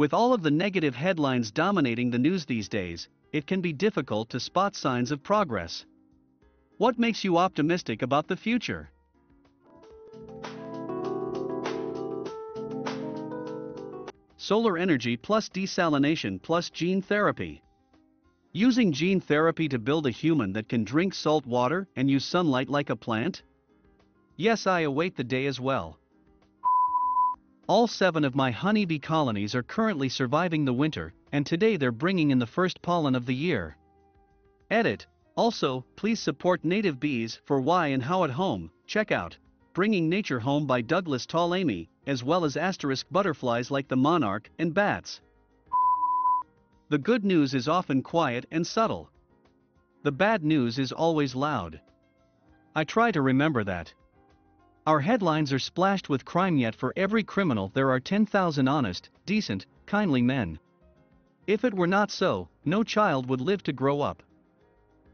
With all of the negative headlines dominating the news these days, it can be difficult to spot signs of progress. What makes you optimistic about the future? Solar energy plus desalination plus gene therapy. Using gene therapy to build a human that can drink salt water and use sunlight like a plant? Yes, I await the day as well. All seven of my honeybee colonies are currently surviving the winter, and today they're bringing in the first pollen of the year. Edit. Also, please support native bees for why and how at home. Check out Bringing Nature Home by Douglas Tallamy, as well as asterisk butterflies like the monarch and bats. The good news is often quiet and subtle. The bad news is always loud. I try to remember that. Our headlines are splashed with crime yet for every criminal there are 10,000 honest, decent, kindly men. If it were not so, no child would live to grow up.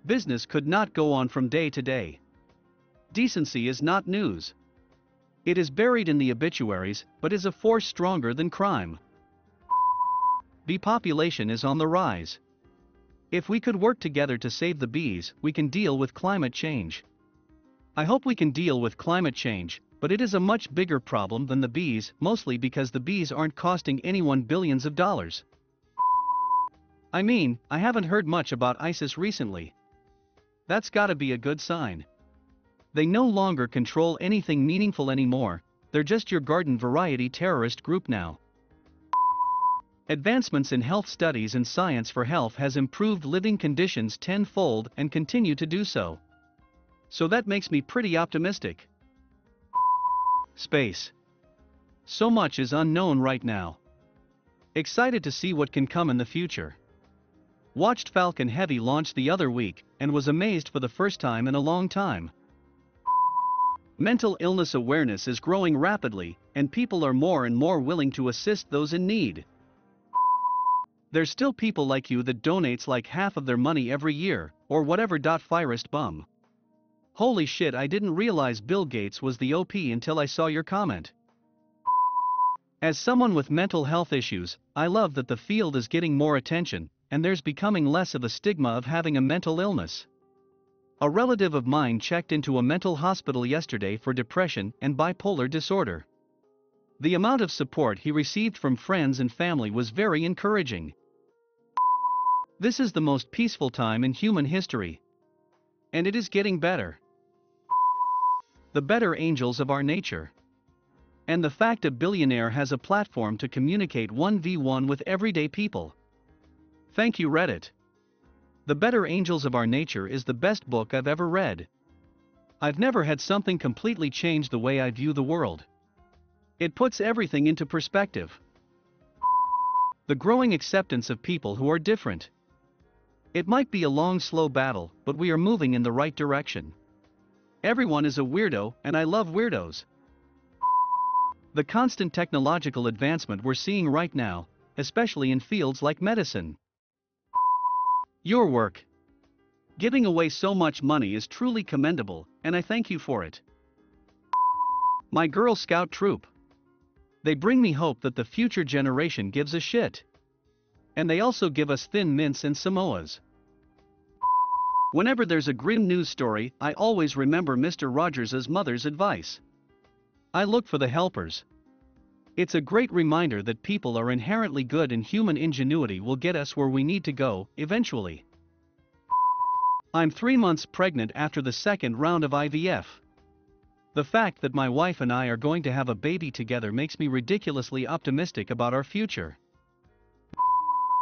Business could not go on from day to day. Decency is not news. It is buried in the obituaries, but is a force stronger than crime. Bee population is on the rise. If we could work together to save the bees, we can deal with climate change. I hope we can deal with climate change, but it is a much bigger problem than the bees, mostly because the bees aren't costing anyone billions of dollars. I mean, I haven't heard much about ISIS recently. That's gotta be a good sign. They no longer control anything meaningful anymore, they're just your garden variety terrorist group now. Advancements in health studies and science for health has improved living conditions tenfold and continue to do so. So that makes me pretty optimistic. Space. So much is unknown right now. Excited to see what can come in the future. Watched Falcon Heavy launch the other week and was amazed for the first time in a long time. Mental illness awareness is growing rapidly, and people are more and more willing to assist those in need. There's still people like you that donates like half of their money every year, or whatever. Firest bum. Holy shit I didn't realize Bill Gates was the OP until I saw your comment. As someone with mental health issues, I love that the field is getting more attention, and there's becoming less of a stigma of having a mental illness. A relative of mine checked into a mental hospital yesterday for depression and bipolar disorder. The amount of support he received from friends and family was very encouraging. This is the most peaceful time in human history. And it is getting better the better angels of our nature. And the fact a billionaire has a platform to communicate 1v1 with everyday people. Thank you, Reddit. The Better Angels of Our Nature is the best book I've ever read. I've never had something completely change the way I view the world. It puts everything into perspective. The growing acceptance of people who are different. It might be a long, slow battle, but we are moving in the right direction. Everyone is a weirdo, and I love weirdos. The constant technological advancement we're seeing right now, especially in fields like medicine. Your work. Giving away so much money is truly commendable, and I thank you for it. My Girl Scout troop. They bring me hope that the future generation gives a shit. And they also give us thin mints and Samoas. Whenever there's a grim news story, I always remember Mr. Rogers' mother's advice. I look for the helpers. It's a great reminder that people are inherently good and human ingenuity will get us where we need to go, eventually. I'm three months pregnant after the second round of IVF. The fact that my wife and I are going to have a baby together makes me ridiculously optimistic about our future.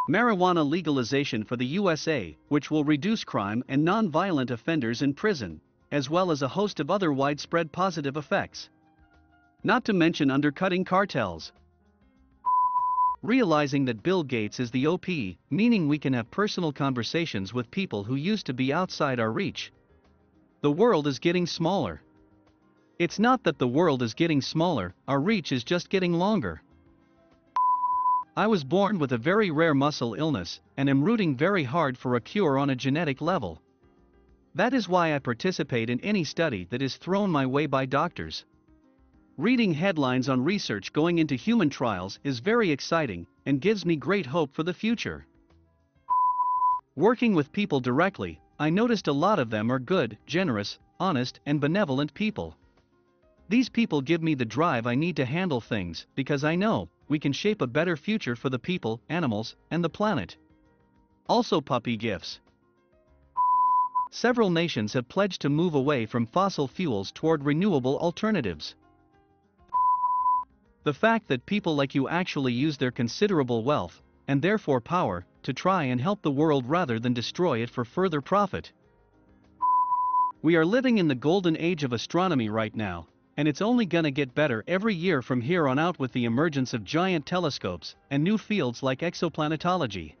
Marijuana legalization for the USA, which will reduce crime and non-violent offenders in prison, as well as a host of other widespread positive effects. Not to mention undercutting cartels. Realizing that Bill Gates is the OP, meaning we can have personal conversations with people who used to be outside our reach. The world is getting smaller. It's not that the world is getting smaller, our reach is just getting longer. I was born with a very rare muscle illness and am rooting very hard for a cure on a genetic level. That is why I participate in any study that is thrown my way by doctors. Reading headlines on research going into human trials is very exciting and gives me great hope for the future. Working with people directly, I noticed a lot of them are good, generous, honest, and benevolent people. These people give me the drive I need to handle things because I know we can shape a better future for the people, animals, and the planet. Also, puppy gifts. Several nations have pledged to move away from fossil fuels toward renewable alternatives. The fact that people like you actually use their considerable wealth, and therefore power, to try and help the world rather than destroy it for further profit. We are living in the golden age of astronomy right now, and it's only gonna get better every year from here on out with the emergence of giant telescopes and new fields like exoplanetology.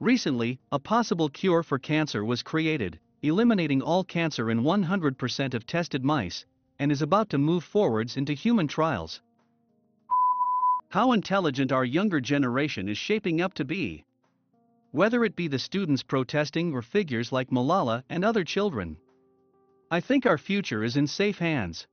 Recently, a possible cure for cancer was created, eliminating all cancer in 100% of tested mice, and is about to move forwards into human trials. How intelligent our younger generation is shaping up to be. Whether it be the students protesting or figures like Malala and other children. I think our future is in safe hands.